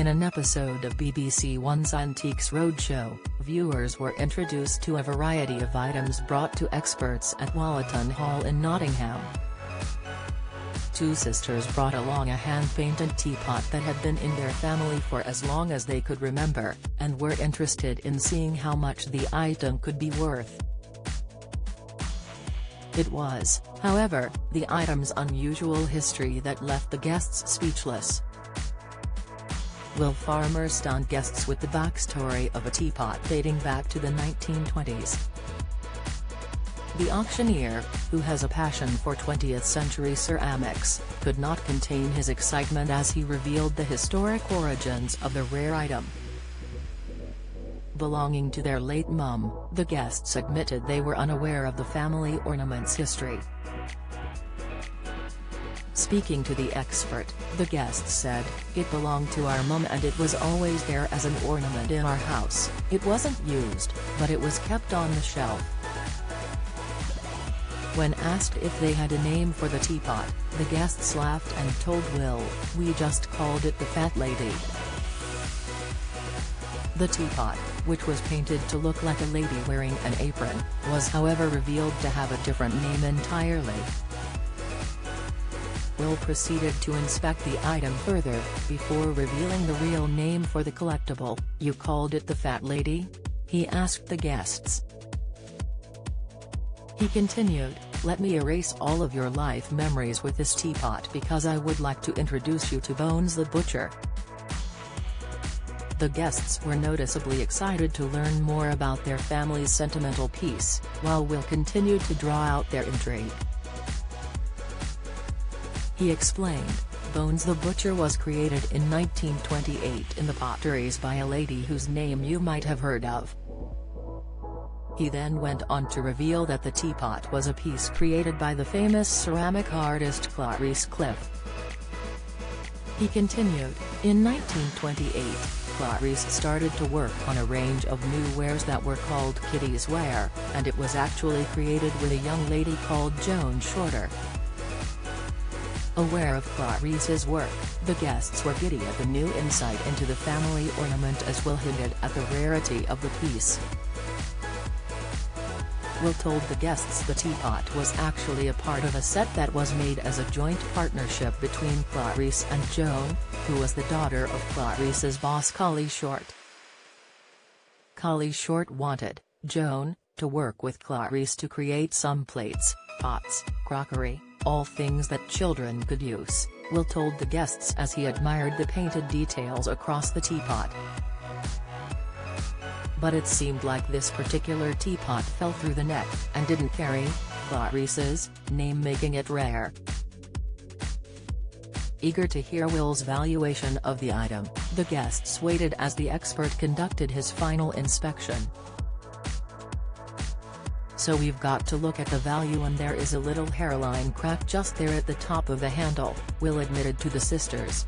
In an episode of BBC One's Antiques Roadshow, viewers were introduced to a variety of items brought to experts at Wollaton Hall in Nottingham. Two sisters brought along a hand-painted teapot that had been in their family for as long as they could remember, and were interested in seeing how much the item could be worth. It was, however, the item's unusual history that left the guests speechless. Will Farmer stunned guests with the backstory of a teapot dating back to the 1920s. The auctioneer, who has a passion for 20th-century ceramics, could not contain his excitement as he revealed the historic origins of the rare item. Belonging to their late mum, the guests admitted they were unaware of the family ornament's history. Speaking to the expert, the guest said, It belonged to our mum and it was always there as an ornament in our house, it wasn't used, but it was kept on the shelf. When asked if they had a name for the teapot, the guests laughed and told Will, we just called it the Fat Lady. The teapot, which was painted to look like a lady wearing an apron, was however revealed to have a different name entirely. Proceeded to inspect the item further, before revealing the real name for the collectible, you called it the Fat Lady? He asked the guests. He continued, let me erase all of your life memories with this teapot because I would like to introduce you to Bones the Butcher. The guests were noticeably excited to learn more about their family's sentimental piece, while Will continued to draw out their intrigue. He explained, Bones the Butcher was created in 1928 in the potteries by a lady whose name you might have heard of. He then went on to reveal that the teapot was a piece created by the famous ceramic artist Clarice Cliff. He continued, in 1928, Clarice started to work on a range of new wares that were called Kiddie's Ware, and it was actually created with a young lady called Joan Shorter. Aware of Clarice's work, the guests were giddy at the new insight into the family ornament as Will hinted at the rarity of the piece. Will told the guests the teapot was actually a part of a set that was made as a joint partnership between Clarice and Joan, who was the daughter of Clarice's boss Colley Short. Colley Short wanted, Joan, to work with Clarice to create some plates, pots, crockery, all things that children could use, Will told the guests as he admired the painted details across the teapot. But it seemed like this particular teapot fell through the net, and didn't carry, Clarice's, name making it rare. Eager to hear Will's valuation of the item, the guests waited as the expert conducted his final inspection. So we've got to look at the value and there is a little hairline crack just there at the top of the handle, Will admitted to the sisters.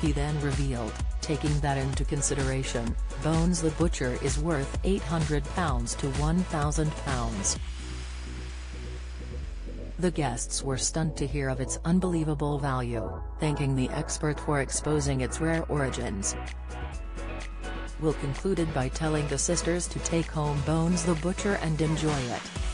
He then revealed, taking that into consideration, Bones the Butcher is worth £800 to £1,000. The guests were stunned to hear of its unbelievable value, thanking the expert for exposing its rare origins. Will concluded by telling the sisters to take home Bones the Butcher and enjoy it.